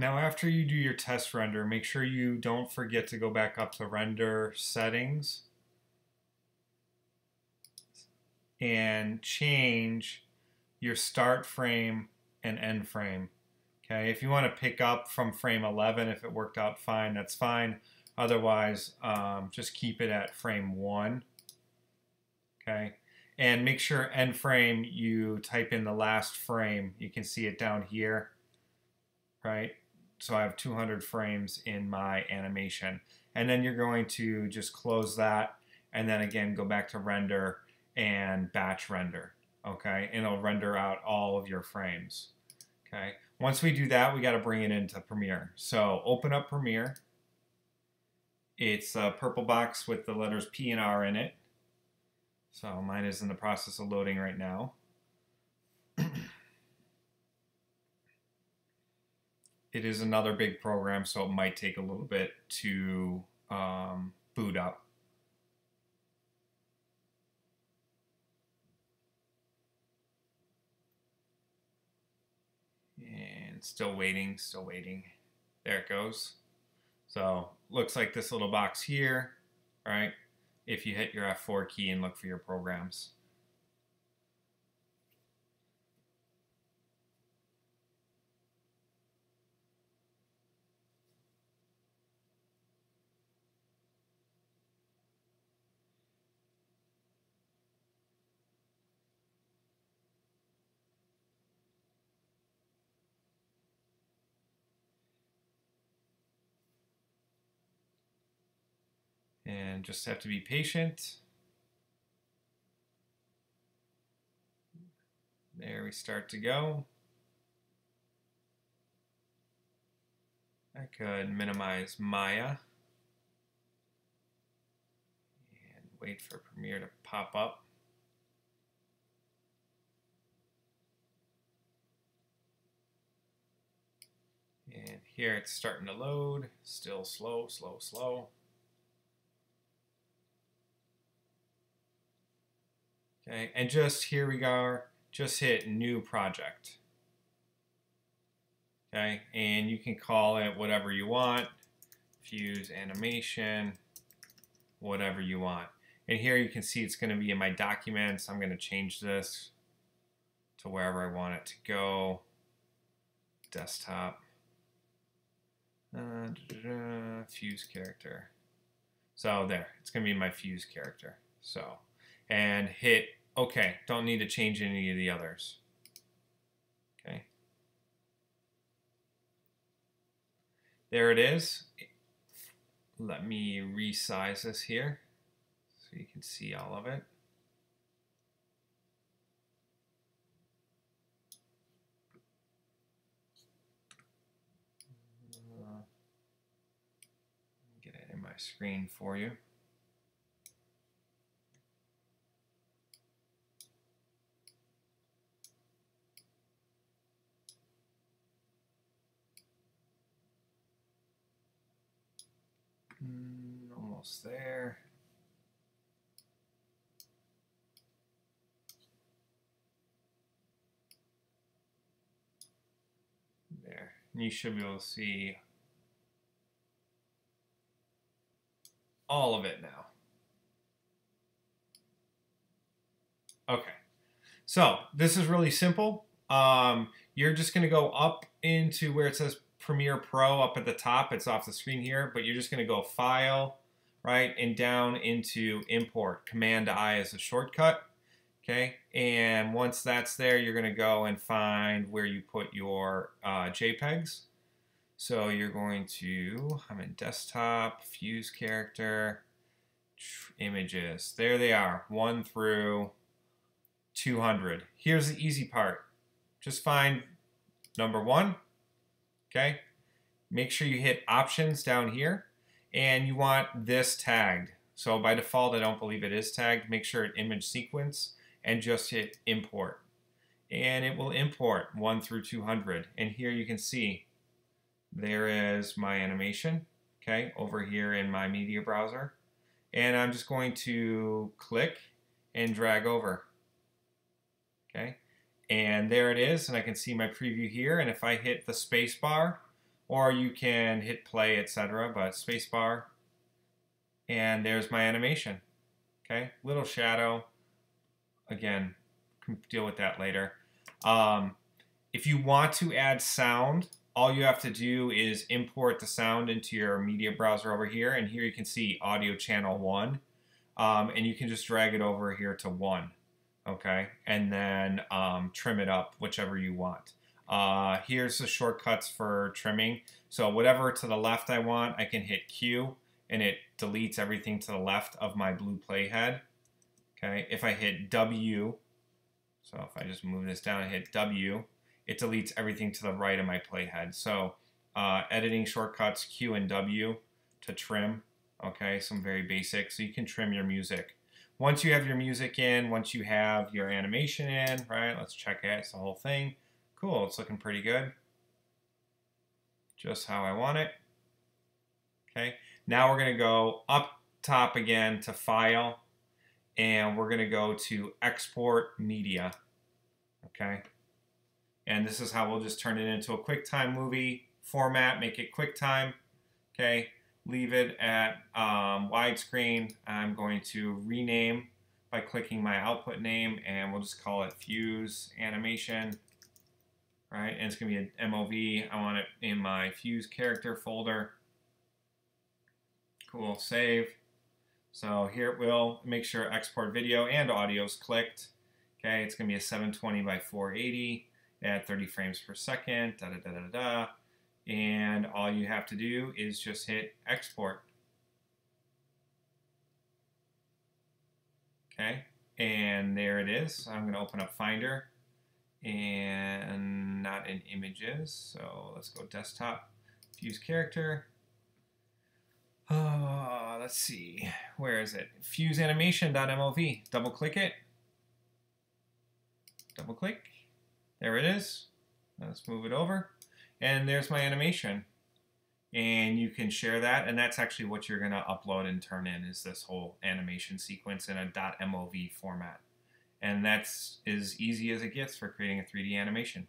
Now after you do your test render, make sure you don't forget to go back up to render settings and change your start frame and end frame. Okay, if you want to pick up from frame 11, if it worked out fine, that's fine. Otherwise, um, just keep it at frame 1. Okay, and make sure end frame you type in the last frame. You can see it down here, right? So I have 200 frames in my animation. And then you're going to just close that and then again go back to render and batch render. Okay, and it'll render out all of your frames. Okay, once we do that, we got to bring it into Premiere. So open up Premiere. It's a purple box with the letters P and R in it. So mine is in the process of loading right now. It is another big program, so it might take a little bit to um, boot up. And still waiting, still waiting. There it goes. So looks like this little box here, right? If you hit your F4 key and look for your programs. And just have to be patient. There we start to go. I could minimize Maya and wait for Premiere to pop up. And here it's starting to load, still slow, slow, slow. Okay, and just here we go, just hit new project. Okay, and you can call it whatever you want, fuse animation, whatever you want. And here you can see it's going to be in my documents. I'm going to change this to wherever I want it to go. Desktop. Uh, da -da -da, fuse character. So there, it's going to be my fuse character. So, and hit Okay, don't need to change any of the others. Okay. There it is. Let me resize this here so you can see all of it. Uh, get it in my screen for you. Mm, almost there. There. And you should be able to see all of it now. Okay. So this is really simple. Um, you're just going to go up into where it says Premiere Pro up at the top. It's off the screen here, but you're just going to go File, right, and down into Import. Command I is a shortcut. Okay, and once that's there, you're going to go and find where you put your uh, JPEGs. So you're going to, I'm in Desktop, Fuse Character, Images. There they are, 1 through 200. Here's the easy part. Just find number 1, okay? Make sure you hit options down here and you want this tagged. So by default, I don't believe it is tagged. Make sure it image sequence and just hit import. And it will import 1 through 200. And here you can see there is my animation, okay, over here in my media browser. And I'm just going to click and drag over, okay? And there it is, and I can see my preview here. And if I hit the space bar or you can hit play, etc. But spacebar, and there's my animation. Okay, little shadow. Again, can deal with that later. Um, if you want to add sound, all you have to do is import the sound into your media browser over here, and here you can see audio channel one, um, and you can just drag it over here to one, okay, and then um, trim it up whichever you want. Uh, here's the shortcuts for trimming. So whatever to the left I want, I can hit Q, and it deletes everything to the left of my blue playhead. Okay, if I hit W, so if I just move this down and hit W, it deletes everything to the right of my playhead. So uh, editing shortcuts Q and W to trim. Okay, some very basic. So you can trim your music. Once you have your music in, once you have your animation in, right? Let's check it. It's the whole thing. Cool. It's looking pretty good. Just how I want it. Okay. Now we're to go up top again to File, and we're to go to Export Media. Okay. And this is how we'll just turn it into a QuickTime movie format, make it QuickTime. Okay, leave it at um, widescreen. I'm going to rename by clicking my output name and we'll just call it Fuse Animation. Right, and it's going to be an MOV. I want it in my Fuse character folder. Cool, save. So here it will make sure export video and audio is clicked. Okay, it's going to be a 720 by 480 at 30 frames per second, da da da da da. And all you have to do is just hit export. Okay, and there it is. I'm going to open up Finder and not in images. So let's go desktop, fuse character. Oh, let's see. Where is it? Fuseanimation.mov. Double click it. Double click. There it is. Let's move it over. And there's my animation. And you can share that, and that's actually what you're going to upload and turn in is this whole animation sequence in a .mov format. And that's as easy as it gets for creating a 3D animation.